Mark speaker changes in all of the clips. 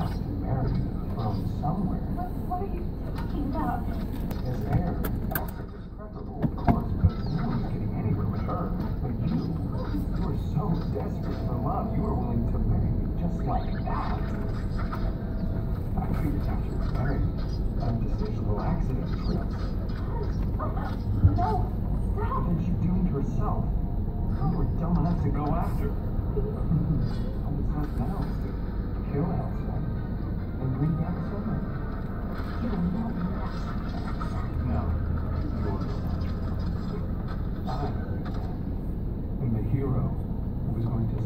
Speaker 1: have to marry from somewhere.
Speaker 2: What, what are you talking about?
Speaker 1: As heir, Elsa is preferable, of course, because no one's getting anywhere with her. But you, you are so desperate for love, you are willing to marry me just like that. I figured out you were married. Little accident trip.
Speaker 2: No,
Speaker 1: But
Speaker 2: stop.
Speaker 1: then she doomed herself. You were dumb enough to go after her. and it's not now to kill Elsa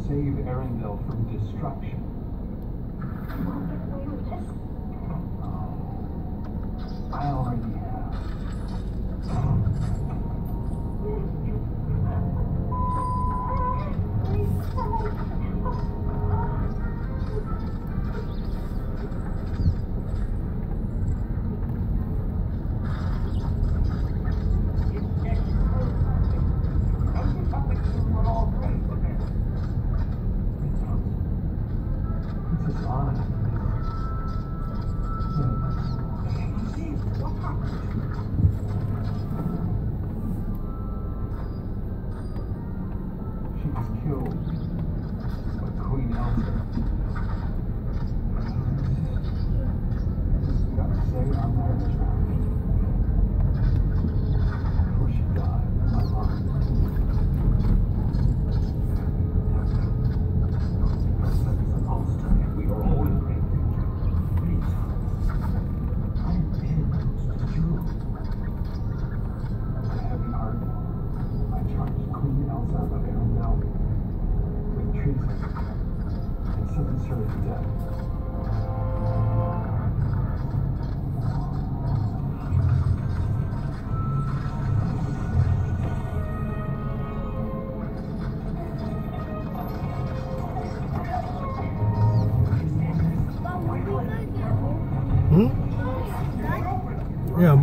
Speaker 1: save Arendelle from destruction.
Speaker 2: You won't get away with this.
Speaker 1: Oh, I already Princess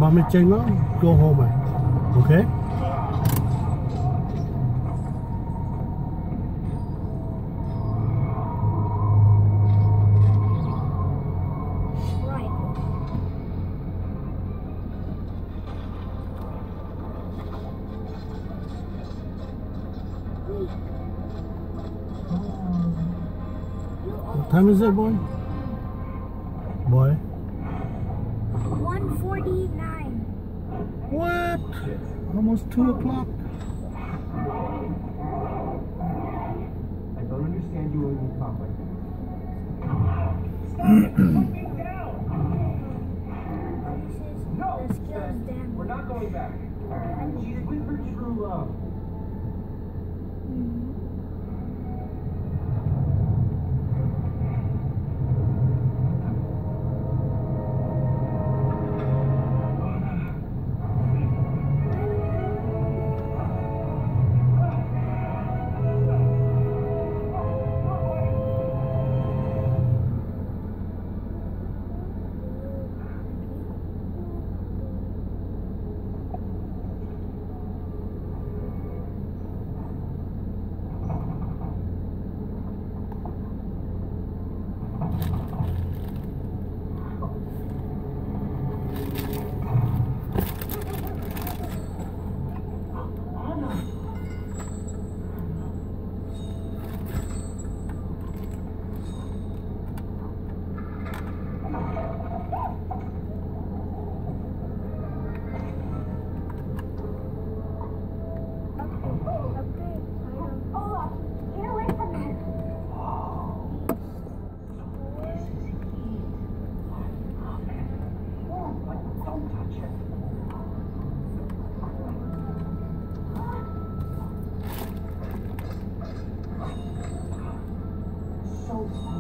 Speaker 3: Change now. Go home. Okay? What time is it? Boy? What? Almost 2 o'clock.
Speaker 1: I don't understand you when you talk like this.
Speaker 2: This is
Speaker 1: No,
Speaker 2: the skills dam.
Speaker 1: We're not going back. She's with her true love.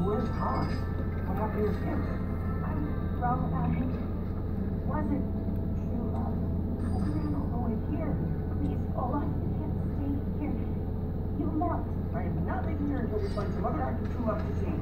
Speaker 1: Where's Hans? What happened to his gift?
Speaker 2: I'm wrong about him. Uh, wasn't true uh, love. I ran all the way here. Please, oh, Olaf, you can't stay here. You'll melt.
Speaker 1: I am not leaving here until we find some other act of true love to see.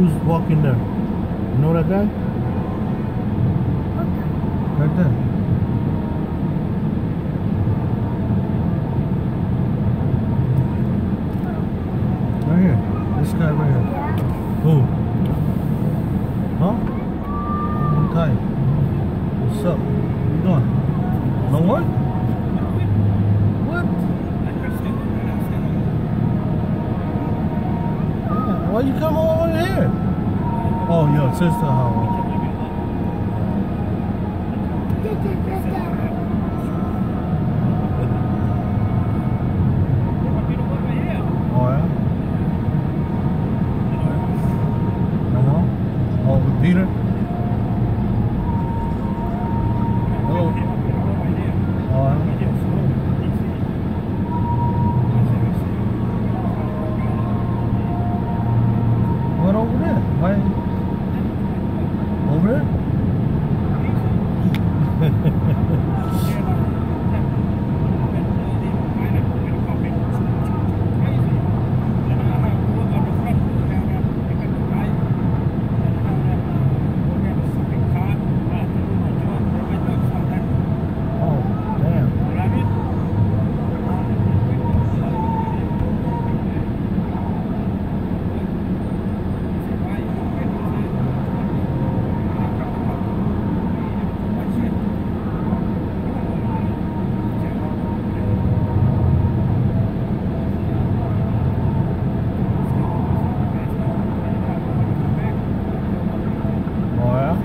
Speaker 3: Who's walking there. You know that guy? Right there. Right here. This guy right here. Who? Huh? Time. What's up? What you doing? No what? What? Yeah, Why you come all over here? Oh, your sister house. Oh yeah? With Peter? Hello? Oh, yeah? What over there? Why? Over there? Oh, damn. Oh, yeah?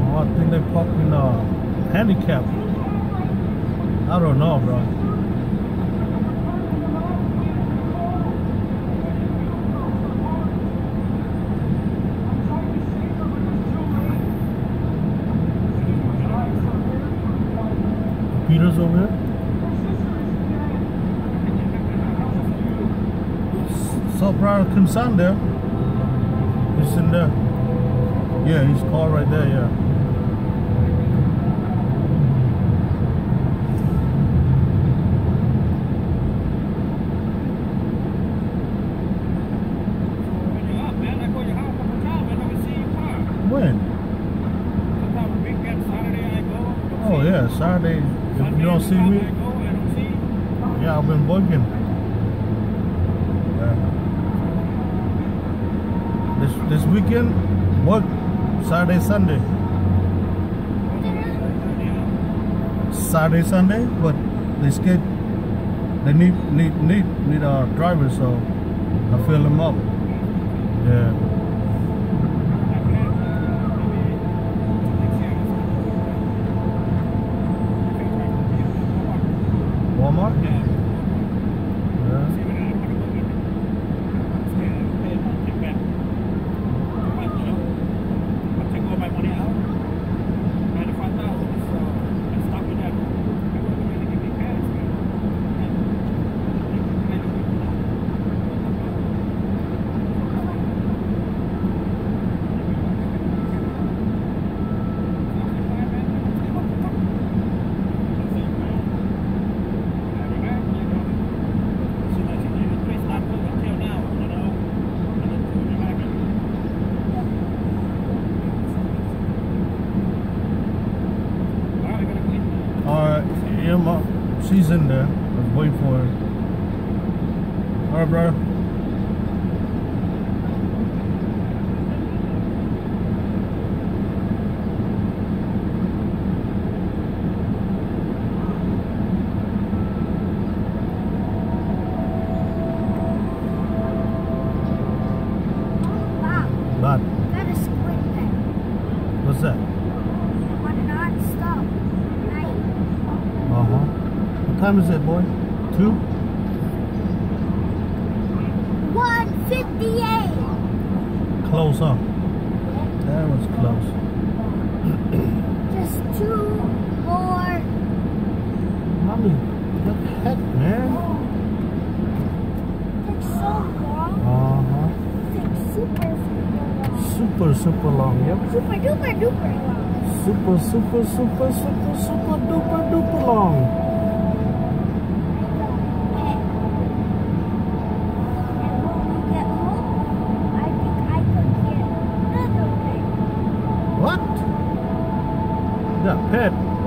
Speaker 3: Oh, In uh. I don't know, bro. Peter's over here. Saw Brian Kinsan there. He's in there. Yeah, his car right there, yeah. When? Oh yeah, Saturday. If you don't see me, yeah, I've been working. Yeah. This this weekend, work Saturday, Sunday. Saturday, Sunday, but they skate. They need need need need a driver, so I fill them up. Yeah. She's in there. Let's wait for her. Alright, bro.
Speaker 4: Wow,
Speaker 3: But
Speaker 4: got a squid there.
Speaker 5: What's that?
Speaker 4: On a non-stop night.
Speaker 5: Uh huh. What time is it, boy? Two?
Speaker 4: 158.
Speaker 5: Close up. That was close.
Speaker 4: Just two more.
Speaker 5: Mommy, what the heck, man?
Speaker 4: It's so long.
Speaker 5: Uh huh.
Speaker 4: It's super, super long.
Speaker 5: Super, super long. Yep.
Speaker 4: Super duper duper long.
Speaker 5: Super, super, super, super, super duper duper long.
Speaker 4: And when we get home, I think I could get another pet.
Speaker 5: What? Pet.